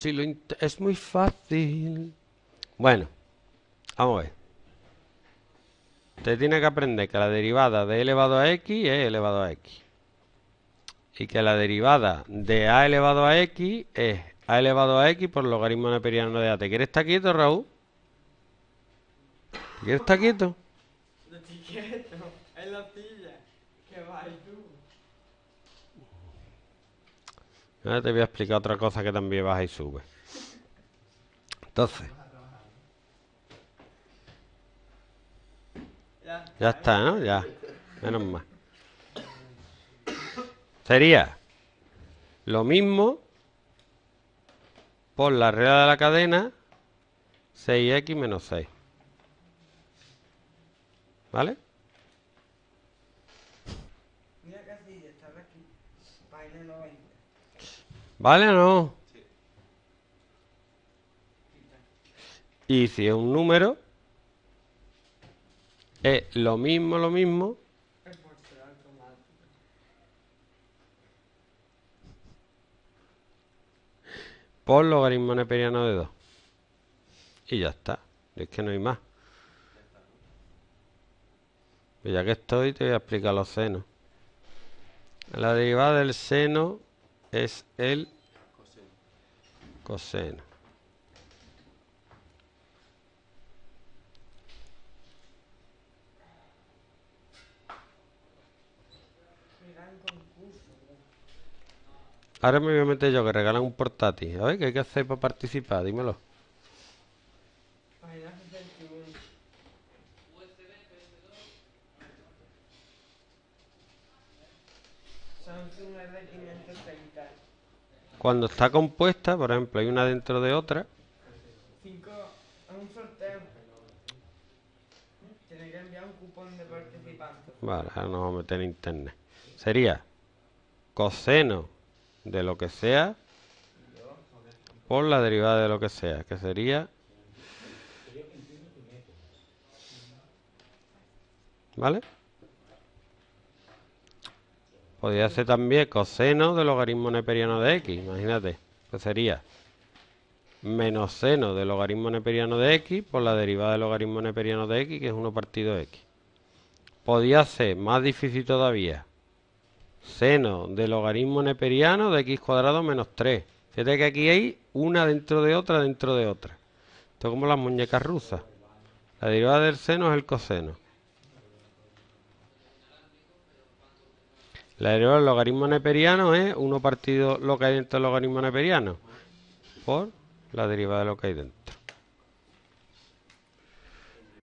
Si lo es muy fácil. Bueno, vamos a ver. Usted tiene que aprender que la derivada de elevado a x es elevado a x. Y que la derivada de a elevado a x es a elevado a x por logaritmo neperiano de a. ¿Te quieres estar quieto, Raúl? ¿Te quieres estar quieto? No estoy quieto, es la silla. Que vas tú. Ahora te voy a explicar otra cosa que también baja y sube. Entonces, Ya, está, ¿no? Ya. Menos mal. Sería lo mismo por la regla de la cadena 6x menos 6. ¿Vale? Mira silla, estaba aquí. Página 90. ¿Vale o no? Y si es un número, es lo mismo, lo mismo por logaritmo neperiano de 2. Y ya está. Es que no hay más. Pues ya que estoy, te voy a explicar los senos. La derivada del seno es el coseno. Ahora me voy a meter yo que regalan un portátil. A ver, ¿qué hay que hacer para participar? Dímelo. Samsung R530. Cuando está compuesta, por ejemplo, hay una dentro de otra. 5 es un sorteo. Tiene que enviar un cupón de participante. Vale, ahora nos vamos a meter en internet. Sería coseno de lo que sea por la derivada de lo que sea, que sería... ¿Vale? Podría ser también coseno del logaritmo neperiano de x, imagínate. Pues sería menos seno del logaritmo neperiano de x por la derivada del logaritmo neperiano de x, que es 1 partido x. Podía ser más difícil todavía. Seno del logaritmo neperiano de x cuadrado menos 3. Fíjate que aquí hay una dentro de otra dentro de otra. Esto es como las muñecas rusas. La derivada del seno es el coseno. La derivada del logaritmo neperiano es 1 partido lo que hay dentro del logaritmo neperiano por la derivada de lo que hay dentro.